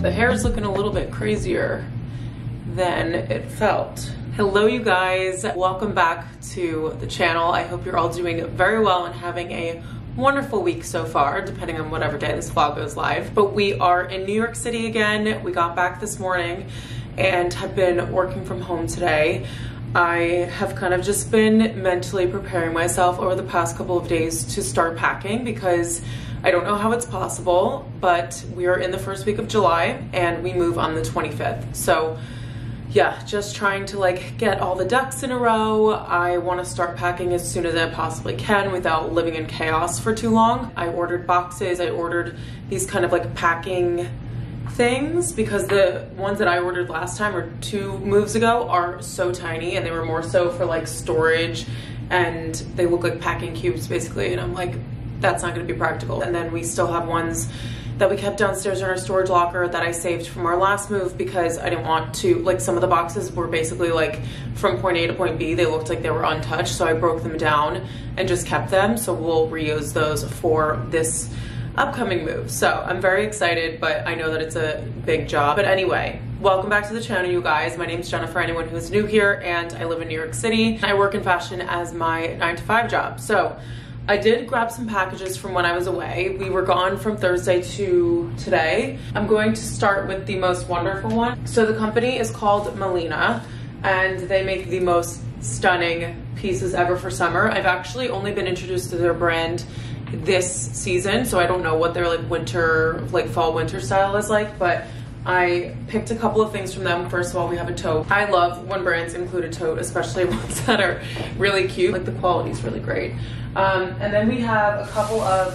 hair is looking a little bit crazier than it felt. Hello you guys, welcome back to the channel. I hope you're all doing very well and having a wonderful week so far, depending on whatever day this vlog goes live. But we are in New York City again. We got back this morning and have been working from home today. I have kind of just been mentally preparing myself over the past couple of days to start packing because I don't know how it's possible, but we are in the first week of July and we move on the 25th. So yeah, just trying to like get all the ducks in a row. I want to start packing as soon as I possibly can without living in chaos for too long. I ordered boxes, I ordered these kind of like packing things because the ones that I ordered last time or two moves ago are so tiny and they were more so for like storage and they look like packing cubes basically and I'm like that's not going to be practical and then we still have ones that we kept downstairs in our storage locker that I saved from our last move because I didn't want to like some of the boxes were basically like from point A to point B they looked like they were untouched so I broke them down and just kept them so we'll reuse those for this upcoming move. So I'm very excited, but I know that it's a big job. But anyway, welcome back to the channel, you guys. My name is Jenna for, anyone who's new here, and I live in New York City. I work in fashion as my nine to five job. So I did grab some packages from when I was away. We were gone from Thursday to today. I'm going to start with the most wonderful one. So the company is called Melina and they make the most stunning pieces ever for summer. I've actually only been introduced to their brand this season, so I don't know what their like winter, like fall winter style is like, but I picked a couple of things from them. First of all, we have a tote. I love when brands include a tote, especially ones that are really cute. Like the quality is really great. Um, and then we have a couple of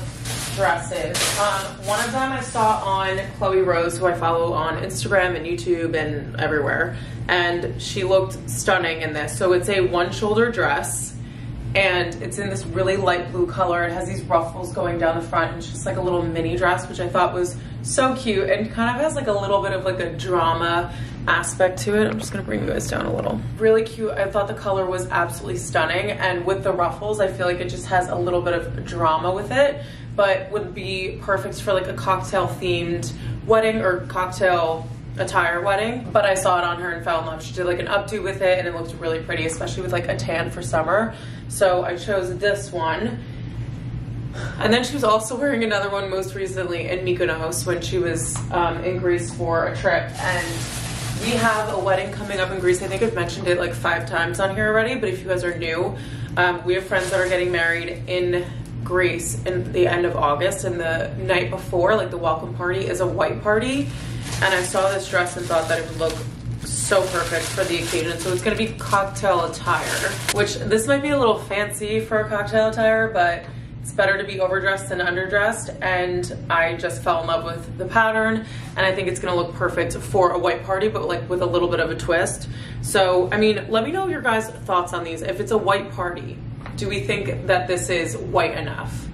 dresses. Um, one of them I saw on Chloe Rose, who I follow on Instagram and YouTube and everywhere. And she looked stunning in this. So it's a one shoulder dress and it's in this really light blue color. It has these ruffles going down the front. And it's just like a little mini dress, which I thought was so cute and kind of has like a little bit of like a drama aspect to it. I'm just gonna bring you guys down a little. Really cute. I thought the color was absolutely stunning. And with the ruffles, I feel like it just has a little bit of drama with it, but would be perfect for like a cocktail themed wedding or cocktail attire wedding, but I saw it on her and fell in love. She did like an updo with it and it looked really pretty, especially with like a tan for summer. So I chose this one. And then she was also wearing another one most recently in Mykonos when she was um, in Greece for a trip. And we have a wedding coming up in Greece. I think I've mentioned it like five times on here already, but if you guys are new, um, we have friends that are getting married in Greece in the end of August and the night before, like the welcome party is a white party and I saw this dress and thought that it would look so perfect for the occasion. So it's gonna be cocktail attire, which this might be a little fancy for a cocktail attire, but it's better to be overdressed than underdressed. And I just fell in love with the pattern and I think it's gonna look perfect for a white party, but like with a little bit of a twist. So, I mean, let me know your guys' thoughts on these. If it's a white party, do we think that this is white enough?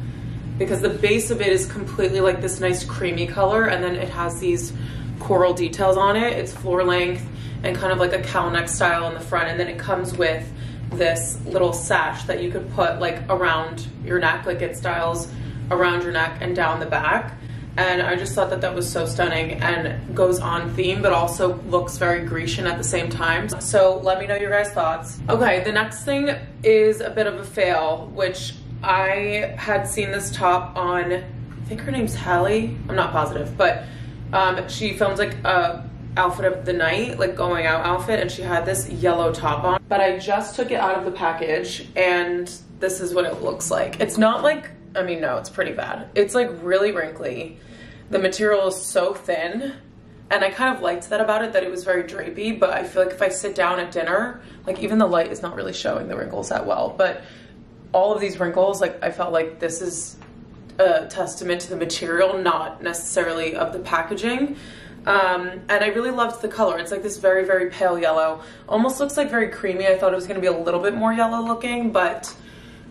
Because the base of it is completely like this nice creamy color and then it has these coral details on it. It's floor length and kind of like a cowl neck style in the front. And then it comes with this little sash that you could put like around your neck, like it styles around your neck and down the back. And I just thought that that was so stunning and goes on theme, but also looks very Grecian at the same time. So let me know your guys' thoughts. Okay, the next thing is a bit of a fail, which I had seen this top on, I think her name's Hallie. I'm not positive, but um, she filmed like a outfit of the night, like going out outfit, and she had this yellow top on. But I just took it out of the package and this is what it looks like. It's not like, I mean, no, it's pretty bad. It's like really wrinkly. The material is so thin and I kind of liked that about it, that it was very drapey, but I feel like if I sit down at dinner, like even the light is not really showing the wrinkles that well, but all of these wrinkles, like I felt like this is a testament to the material, not necessarily of the packaging. Um, and I really loved the color. It's like this very, very pale yellow. Almost looks like very creamy. I thought it was going to be a little bit more yellow looking, but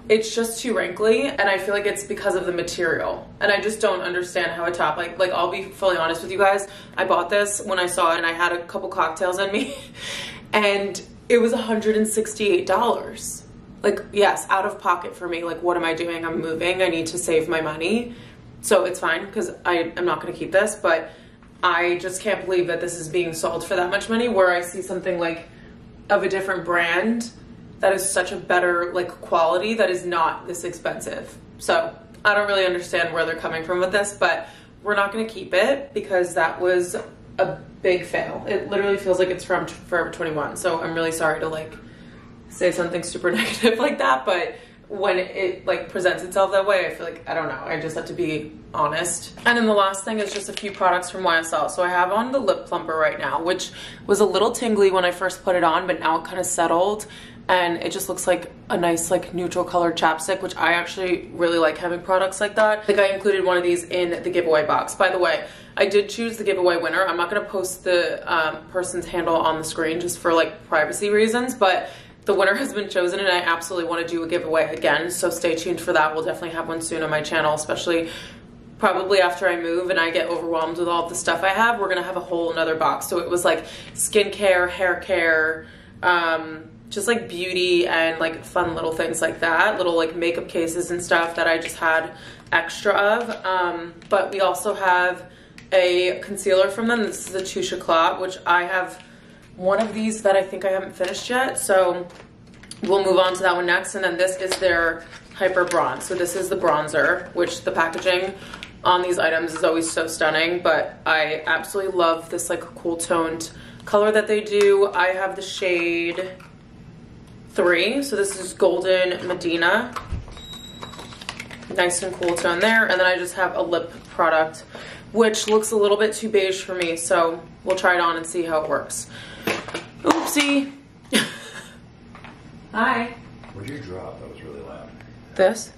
it's just too wrinkly and I feel like it's because of the material. And I just don't understand how a top like like I'll be fully honest with you guys. I bought this when I saw it and I had a couple cocktails in me and it was $168 like yes out of pocket for me. Like what am i doing? I'm moving. I need to save my money. So it's fine because i am not going to keep this but I just can't believe that this is being sold for that much money where I see something like of a different brand that is such a better like quality that is not this expensive. So I don't really understand where they're coming from with this, but we're not gonna keep it because that was a big fail. It literally feels like it's from Forever 21. So I'm really sorry to like say something super negative like that, but when it like presents itself that way, I feel like, I don't know, I just have to be honest. And then the last thing is just a few products from YSL. So I have on the lip plumper right now, which was a little tingly when I first put it on, but now it kind of settled and it just looks like a nice like neutral colored chapstick which I actually really like having products like that. Like I included one of these in the giveaway box. By the way, I did choose the giveaway winner. I'm not gonna post the um, person's handle on the screen just for like privacy reasons, but the winner has been chosen and I absolutely want to do a giveaway again. So stay tuned for that. We'll definitely have one soon on my channel, especially probably after I move and I get overwhelmed with all the stuff I have, we're gonna have a whole another box. So it was like skincare, hair care, um, just like beauty and like fun little things like that, little like makeup cases and stuff that I just had extra of. Um, but we also have a concealer from them. This is the Touche Éclat, which I have one of these that I think I haven't finished yet. So we'll move on to that one next. And then this is their Hyper Bronze. So this is the bronzer, which the packaging on these items is always so stunning, but I absolutely love this like cool toned color that they do. I have the shade three. So this is Golden Medina. Nice and cool tone there. And then I just have a lip product, which looks a little bit too beige for me. So we'll try it on and see how it works. Oopsie. Hi. What did you drop? That was really loud. This?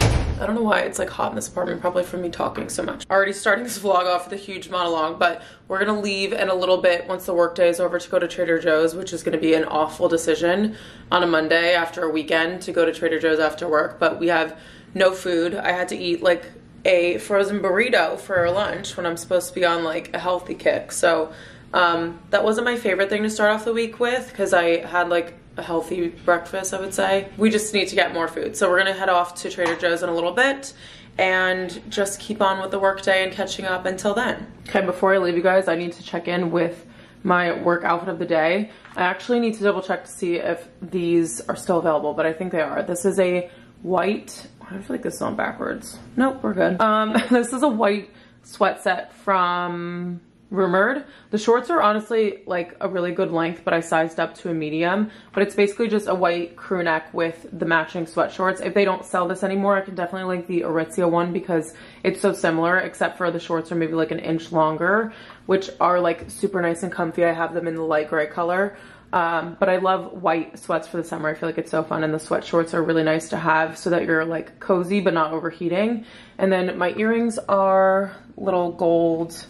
I don't know why it's like hot in this apartment, probably from me talking so much. Already starting this vlog off with a huge monologue, but we're gonna leave in a little bit once the workday is over to go to Trader Joe's, which is gonna be an awful decision on a Monday after a weekend to go to Trader Joe's after work, but we have no food. I had to eat like a frozen burrito for lunch when I'm supposed to be on like a healthy kick. So um, that wasn't my favorite thing to start off the week with because I had like a healthy breakfast, I would say. We just need to get more food. So we're gonna head off to Trader Joe's in a little bit and just keep on with the workday and catching up until then. Okay, before I leave you guys, I need to check in with my work outfit of the day. I actually need to double check to see if these are still available, but I think they are. This is a white, I feel like this is on backwards. Nope, we're good. Um, this is a white sweat set from rumored. The shorts are honestly like a really good length, but I sized up to a medium. But it's basically just a white crew neck with the matching sweat shorts. If they don't sell this anymore, I can definitely link the Aritzia one because it's so similar, except for the shorts are maybe like an inch longer, which are like super nice and comfy. I have them in the light gray color. Um, but I love white sweats for the summer. I feel like it's so fun and the sweat shorts are really nice to have so that you're like cozy but not overheating. And then my earrings are little gold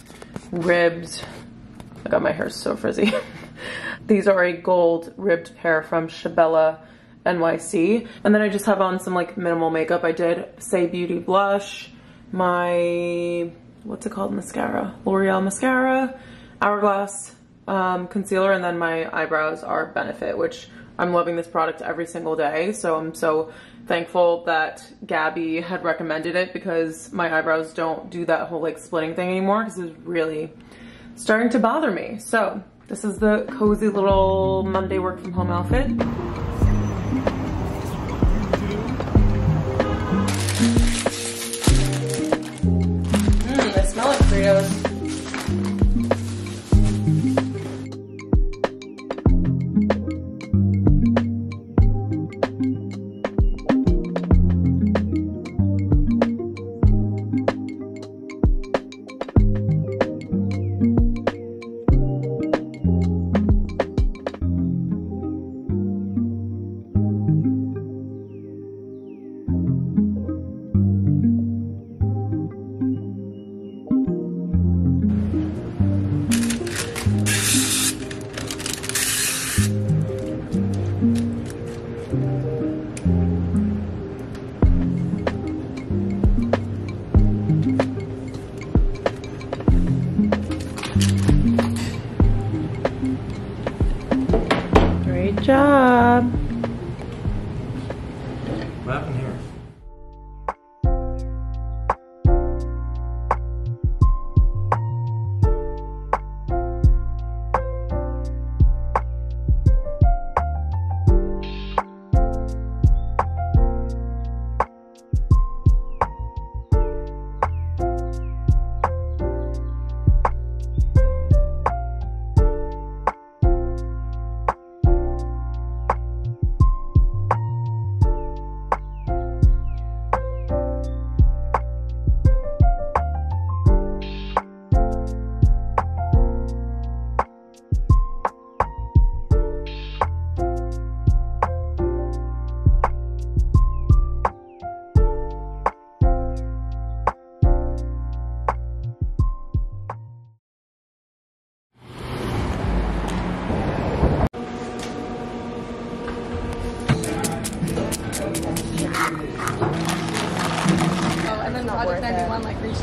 ribbed, I got my hair so frizzy. These are a gold ribbed pair from Shabella NYC. And then I just have on some like minimal makeup. I did Saie Beauty blush, my, what's it called, mascara? L'Oreal mascara, Hourglass um, concealer, and then my eyebrows are Benefit, which I'm loving this product every single day. So I'm so thankful that Gabby had recommended it because my eyebrows don't do that whole like splitting thing anymore because it's really starting to bother me. So this is the cozy little Monday work from home outfit. Mmm, they smell like Fritos.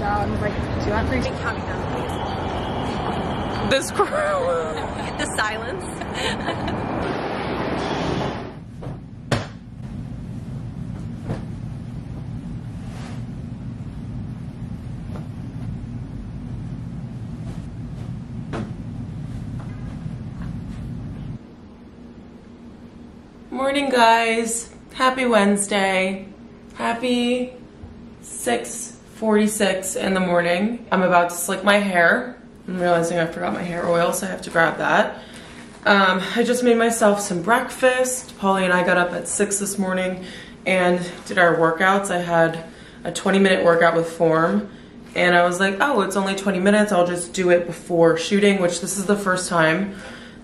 Out and was like, do you want free counting down, This crew. please? The silence. Morning, guys. Happy Wednesday. Happy 6:46 in the morning. I'm about to slick my hair. I'm realizing I forgot my hair oil, so I have to grab that. Um, I just made myself some breakfast. Polly and I got up at 6 this morning and did our workouts. I had a 20 minute workout with form and I was like, oh, it's only 20 minutes. I'll just do it before shooting, which this is the first time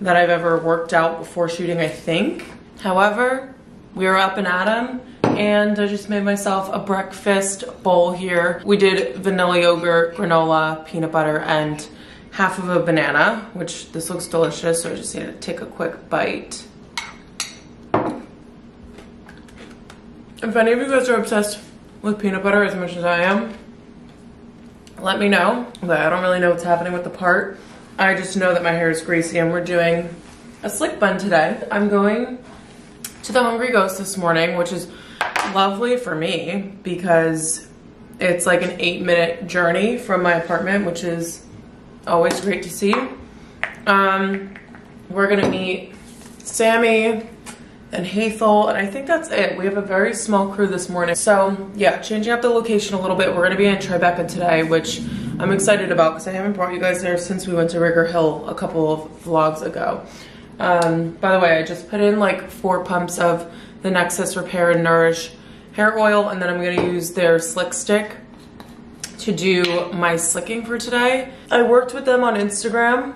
that I've ever worked out before shooting, I think. However, we are up and at 'em, and I just made myself a breakfast bowl here. We did vanilla yogurt, granola, peanut butter, and half of a banana, which this looks delicious, so I just need to take a quick bite. If any of you guys are obsessed with peanut butter as much as I am, let me know. But I don't really know what's happening with the part. I just know that my hair is greasy and we're doing a slick bun today. I'm going to the Hungry Ghost this morning, which is lovely for me because it's like an eight minute journey from my apartment, which is always great to see. Um, we're gonna meet Sammy and Hathel, and I think that's it. We have a very small crew this morning. So yeah, changing up the location a little bit. We're gonna be in Tribeca today, which I'm excited about because I haven't brought you guys there since we went to Rigger Hill a couple of vlogs ago. Um, by the way, I just put in like four pumps of the Nexxus Repair and Nourish hair oil, and then I'm gonna use their slick stick to do my slicking for today. I worked with them on Instagram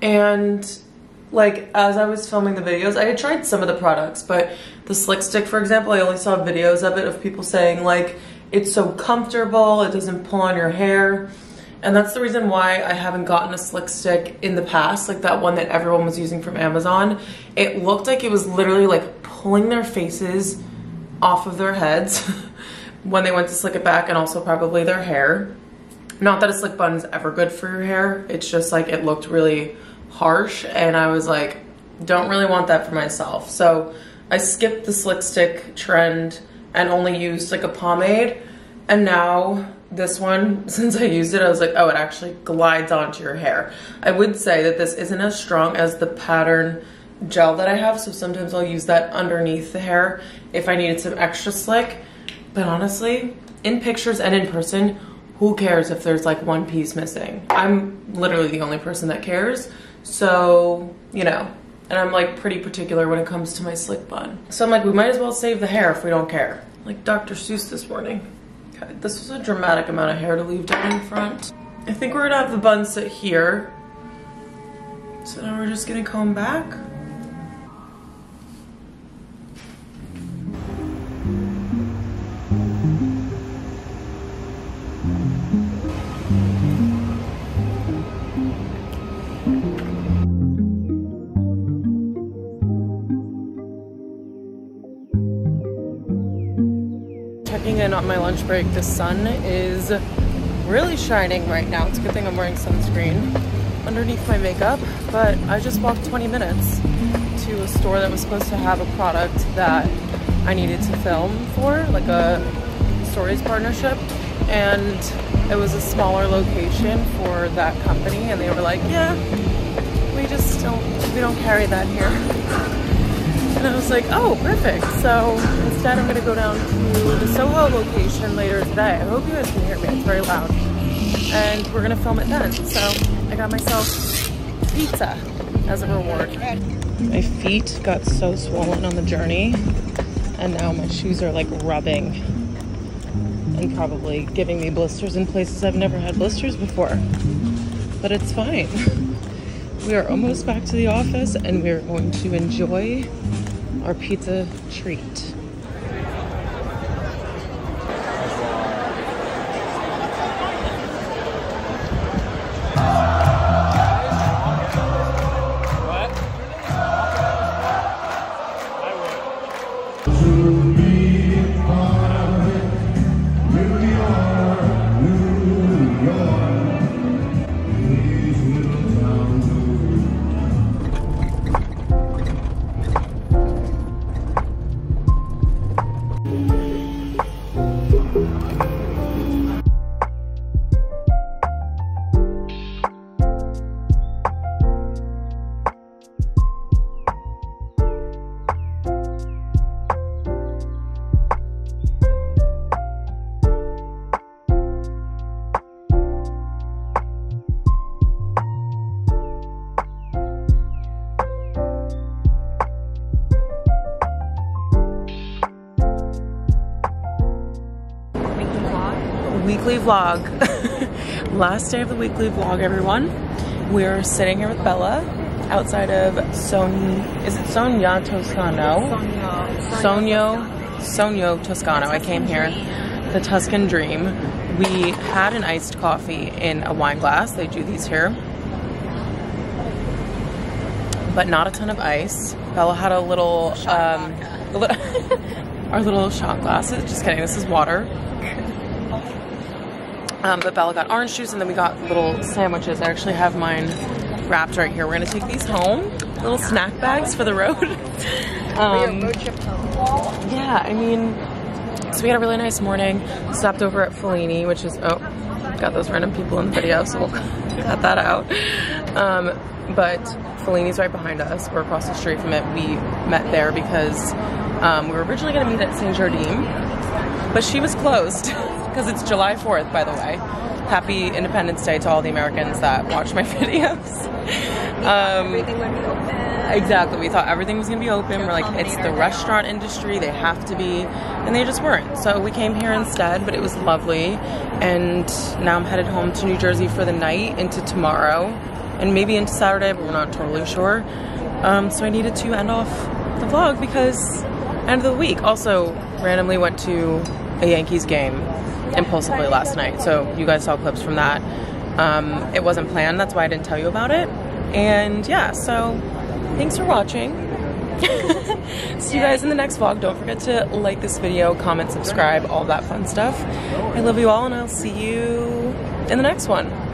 and like as I was filming the videos, I had tried some of the products, but the slick stick, for example, I only saw videos of it of people saying like it's so comfortable, it doesn't pull on your hair. And that's the reason why I haven't gotten a slick stick in the past, like that one that everyone was using from Amazon. It looked like it was literally like pulling their faces off of their heads when they went to slick it back and also probably their hair. Not that a slick bun is ever good for your hair. It's just like it looked really harsh and I was like, don't really want that for myself. So I skipped the slick stick trend and only used like a pomade. And now this one, since I used it, I was like, oh, it actually glides onto your hair. I would say that this isn't as strong as the pattern gel that I have. So sometimes I'll use that underneath the hair if I needed some extra slick. But honestly, in pictures and in person, who cares if there's like one piece missing? I'm literally the only person that cares. So, you know, and I'm like pretty particular when it comes to my slick bun. So I'm like, we might as well save the hair if we don't care. Like Dr. Seuss this morning. Okay, this was a dramatic amount of hair to leave down in front. I think we're gonna have the bun sit here. So now we're just gonna comb back. In on my lunch break. The sun is really shining right now. It's a good thing I'm wearing sunscreen underneath my makeup, but I just walked 20 minutes to a store that was supposed to have a product that I needed to film for, like a stories partnership, and it was a smaller location for that company, and they were like, yeah, we just don't, we don't carry that here. And I was like, oh, perfect. So instead, I'm going to go down to the Soho location later today. I hope you guys can hear me. It's very loud. And we're going to film it then. So I got myself pizza as a reward. My feet got so swollen on the journey. And now my shoes are like rubbing and probably giving me blisters in places I've never had blisters before. But it's fine. We are almost back to the office and we're going to enjoy our pizza treat. Weekly vlog. Last day of the weekly vlog, everyone. We're sitting here with Bella outside of Son. Is it Sonia Toscano? Sogno. Sogno Toscano. I came here. The Tuscan Dream. We had an iced coffee in a wine glass. They do these here. But not a ton of ice. Bella had a little, um, a little our little shot glasses. Just kidding, this is water. Um, but Bella got orange juice and then we got little sandwiches. I actually have mine wrapped right here. We're gonna take these home. Little snack bags for the road. um, yeah, I mean, so we had a really nice morning. Stopped over at Fellini, which is, oh, got those random people in the video, so we'll cut that out. Um, but Fellini's right behind us. We're across the street from it. We met there because um, we were originally going to meet at Saint Jardim, but she was closed because it's July 4th, by the way. Happy Independence Day to all the Americans that watch my videos. Um, Everything would be open. Exactly. We thought everything was going to be open. We're like, it's the restaurant industry. They have to be. And they just weren't. So we came here instead, but it was lovely. And now I'm headed home to New Jersey for the night into tomorrow and maybe into Saturday, but we're not totally sure. Um, so I needed to end off the vlog because end of the week. Also, randomly went to a Yankees game impulsively last night. So you guys saw clips from that. Um, it wasn't planned. That's why I didn't tell you about it. And yeah, so thanks for watching. See you guys in the next vlog. Don't forget to like this video, comment, subscribe, all that fun stuff. I love you all and I'll see you in the next one.